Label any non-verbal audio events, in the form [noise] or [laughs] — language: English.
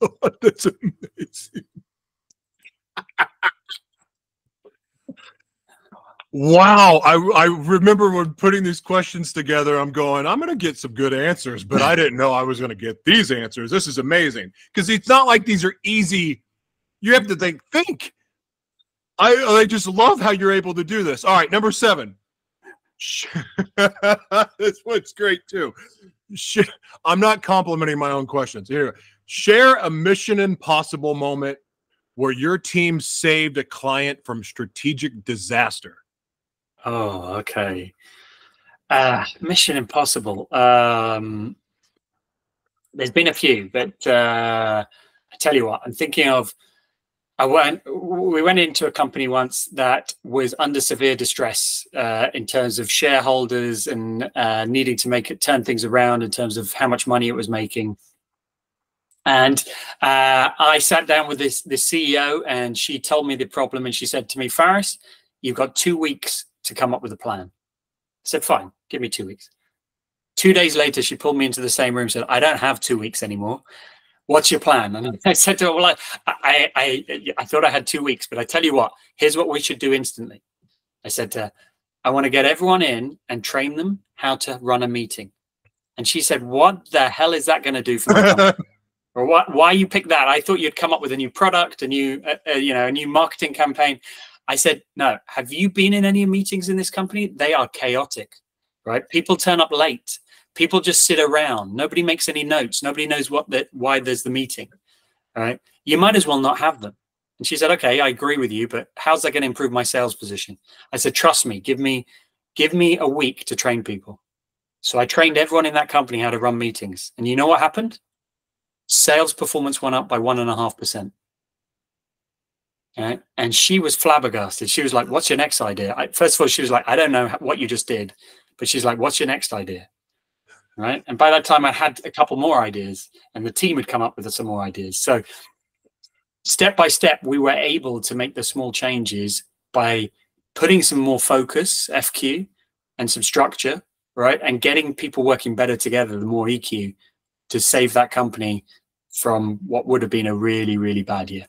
God, that's amazing. wow. I, I remember when putting these questions together, I'm going, I'm going to get some good answers, but I didn't know I was going to get these answers. This is amazing because it's not like these are easy. You have to think, think. I, I just love how you're able to do this. All right, number seven. [laughs] this one's great too. I'm not complimenting my own questions. Here, share a mission impossible moment where your team saved a client from strategic disaster. Oh, okay. Uh, mission impossible. Um, there's been a few, but uh, I tell you what, I'm thinking of I went. We went into a company once that was under severe distress uh, in terms of shareholders and uh, needing to make it turn things around in terms of how much money it was making. And uh, I sat down with this the CEO, and she told me the problem, and she said to me, "Faris, you've got two weeks to come up with a plan." I said, "Fine, give me two weeks." Two days later, she pulled me into the same room, and said, "I don't have two weeks anymore what's your plan? And I [laughs] said to her, well, I, I, I, I, thought I had two weeks, but I tell you what, here's what we should do instantly. I said to her, I want to get everyone in and train them how to run a meeting. And she said, what the hell is that going to do for me? [laughs] or what, why you pick that? I thought you'd come up with a new product, a new, uh, uh, you know, a new marketing campaign. I said, no, have you been in any meetings in this company? They are chaotic, right? People turn up late people just sit around nobody makes any notes nobody knows what that why there's the meeting right? You might as well not have them. And she said okay i agree with you but how's that going to improve my sales position? I said trust me give me give me a week to train people. So i trained everyone in that company how to run meetings. And you know what happened? Sales performance went up by one and a half percent. Right? and she was flabbergasted. She was like what's your next idea? I, first of all she was like i don't know what you just did but she's like what's your next idea right? And by that time, I had a couple more ideas, and the team had come up with some more ideas. So, step by step, we were able to make the small changes by putting some more focus, FQ, and some structure, right? And getting people working better together, the more EQ, to save that company from what would have been a really, really bad year.